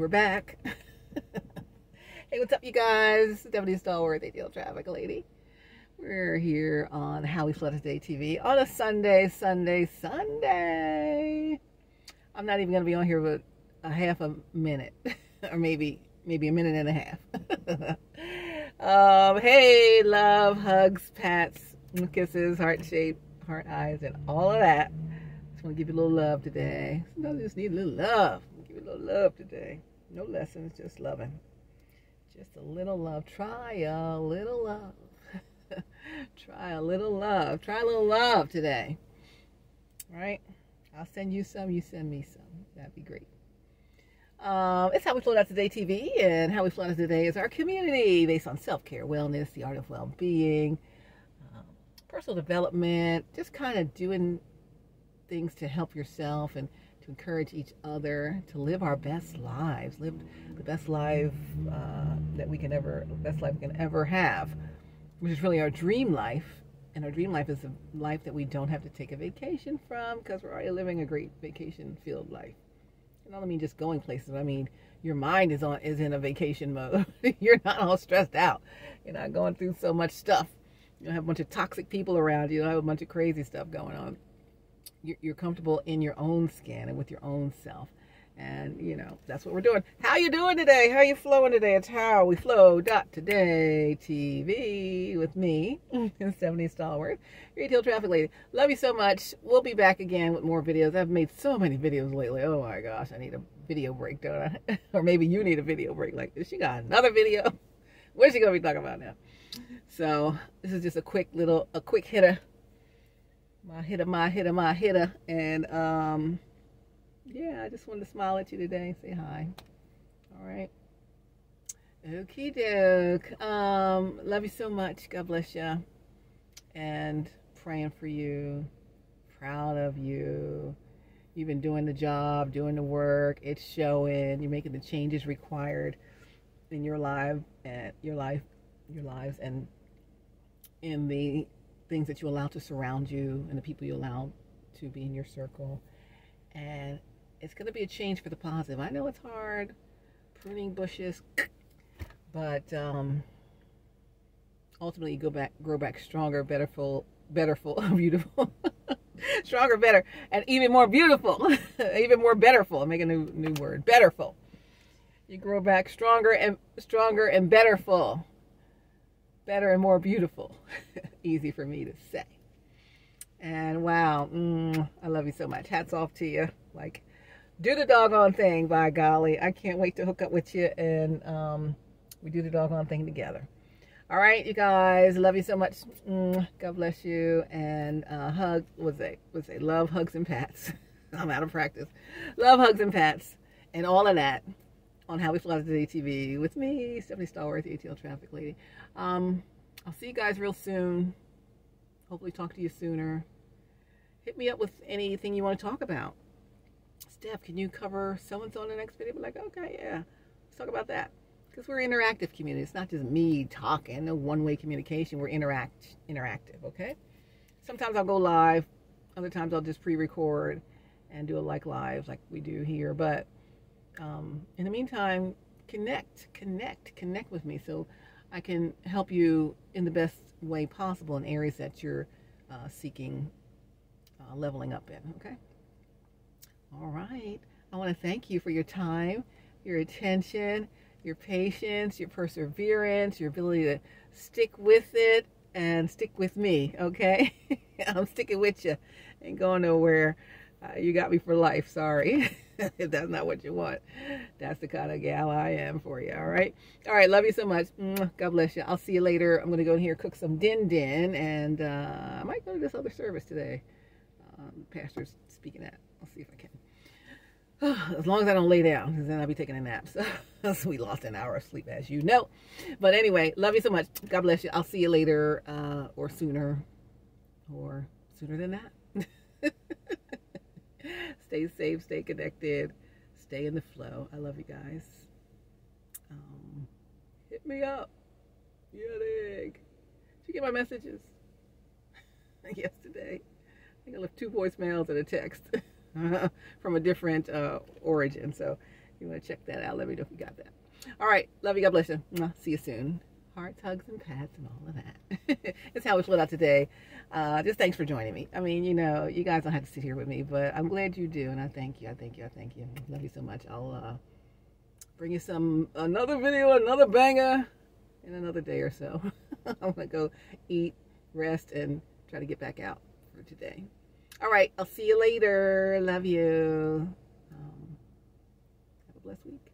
We're back. hey, what's up, you guys? Stephanie Stallworth, ATL Traffic Lady. We're here on How We Flow Today TV on a Sunday, Sunday, Sunday. I'm not even going to be on here with a half a minute, or maybe maybe a minute and a half. um, hey, love, hugs, pats, kisses, heart shape, heart eyes, and all of that. Just want to give you a little love today. Sometimes you just need a little love. Give you a little love today. No lessons, just loving. Just a little love. Try a little love. Try a little love. Try a little love today. All right? I'll send you some. You send me some. That'd be great. Um, it's How We Flow Dot Today TV, and How We Flow Dot Today is our community based on self-care, wellness, the art of well-being, um, personal development, just kind of doing things to help yourself and encourage each other to live our best lives, live the best life uh, that we can ever, best life we can ever have, which is really our dream life. And our dream life is a life that we don't have to take a vacation from because we're already living a great vacation-filled life. And I don't mean just going places. I mean your mind is on is in a vacation mode. You're not all stressed out. You're not going through so much stuff. You don't have a bunch of toxic people around you. You don't have a bunch of crazy stuff going on you're comfortable in your own skin and with your own self. And you know that's what we're doing. How you doing today? How you flowing today? It's how we flow. Dot today tv with me stephanie stallworth ATL traffic lady. Love you so much. We'll be back again with more videos. I've made so many videos lately. Oh my gosh i need a video break don't i? Or maybe you need a video break. Like she got another video. What's she gonna be talking about now? So this is just a quick little a quick hitter my hitter, my hitter, my hitter. And um, yeah, I just wanted to smile at you today, say hi. All right. Okie doke. Um, love you so much. God bless you. And praying for you. Proud of you. You've been doing the job, doing the work. It's showing. You're making the changes required in your life and your life, your lives, and in the things that you allow to surround you and the people you allow to be in your circle. And it's going to be a change for the positive. I know it's hard, pruning bushes, but um, ultimately you go back, grow back stronger, better, full, better, full, beautiful, stronger, better, and even more beautiful, even more betterful. I'm a new new word, betterful. You grow back stronger and stronger and betterful better and more beautiful. Easy for me to say. And wow, mm, I love you so much. Hats off to you. Like, do the doggone thing, by golly. I can't wait to hook up with you and um, we do the doggone thing together. All right, you guys. Love you so much. Mm, God bless you. And uh, hug was a was a love hugs and pats. I'm out of practice. Love hugs and pats and all of that on How We Flow Today TV with me, Stephanie Stallworth, ATL Traffic Lady. Um, I'll see you guys real soon. Hopefully talk to you sooner. Hit me up with anything you want to talk about. Steph, can you cover so-and-so in the next video? Like, okay, yeah, let's talk about that. Because we're interactive community. It's not just me talking, no one-way communication. We're interact interactive, okay? Sometimes I'll go live. Other times I'll just pre-record and do a like live like we do here. But um, in the meantime, connect, connect, connect with me so I can help you in the best way possible in areas that you're uh, seeking uh, leveling up in. Okay. All right. I want to thank you for your time, your attention, your patience, your perseverance, your ability to stick with it and stick with me. Okay. I'm sticking with you. Ain't going nowhere. Uh, you got me for life. Sorry. if that's not what you want. That's the kind of gal I am for you. All right. All right. Love you so much. God bless you. I'll see you later. I'm going to go in here, cook some din din, and uh, I might go to this other service today. Um, pastor's speaking at. I'll see if I can. as long as I don't lay down, because then I'll be taking a nap. So, so we lost an hour of sleep, as you know. But anyway, love you so much. God bless you. I'll see you later uh, or sooner or sooner than that. Stay safe, stay connected, stay in the flow. I love you guys. Um, hit me up. Yeah, Did you get my messages yesterday? I think I left two voicemails and a text from a different uh, origin. So you want to check that out, let me know if you got that. All right. Love you. God bless you. See you soon. Hearts, hugs, and pats, and all of that. That's how we split out today. Uh, just thanks for joining me. I mean, you know, you guys don't have to sit here with me, but I'm glad you do, and I thank you. I thank you. I thank you. Love you so much. I'll uh, bring you some another video, another banger in another day or so. I'm gonna go eat, rest, and try to get back out for today. All right, I'll see you later. Love you. Um, have a blessed week.